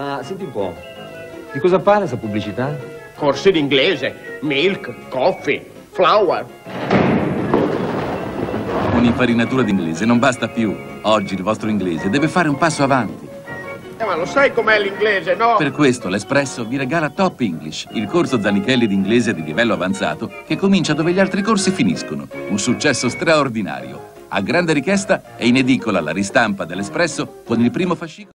Ma senti un po', di cosa parla questa pubblicità? Corsi d'inglese, milk, coffee, flour. Un'infarinatura d'inglese non basta più. Oggi il vostro inglese deve fare un passo avanti. Eh, ma lo sai com'è l'inglese, no? Per questo l'Espresso vi regala Top English, il corso Zanichelli d'inglese di livello avanzato che comincia dove gli altri corsi finiscono. Un successo straordinario. A grande richiesta è in edicola la ristampa dell'Espresso con il primo fascicolo.